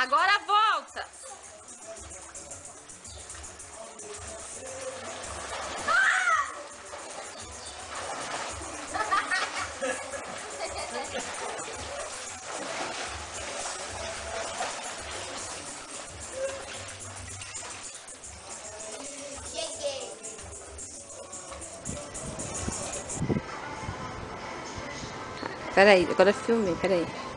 Agora volta. Peraí, agora é filmei, peraí.